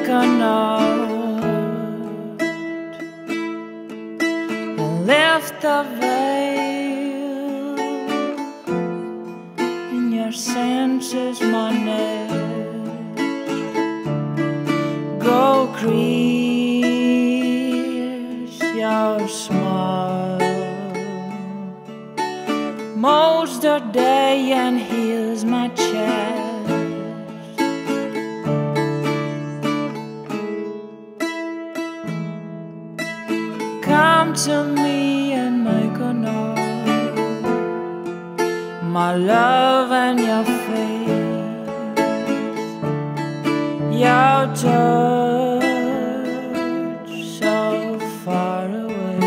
like a knot and lift the veil, In your senses, my name. Go crease your smile, molds the day and heals my chest. To me and make a note. My love and your face, your touch so far away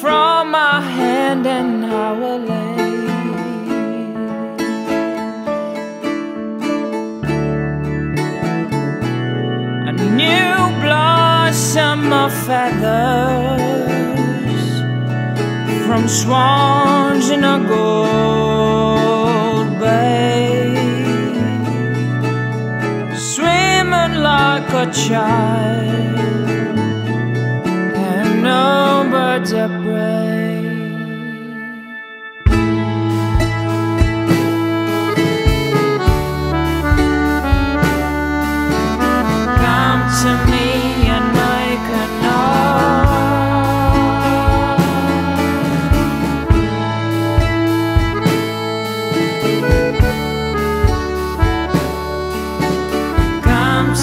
from my hand and our lay. Of feathers from swans in a gold bay, swimming like a child, and no birds of prey.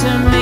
and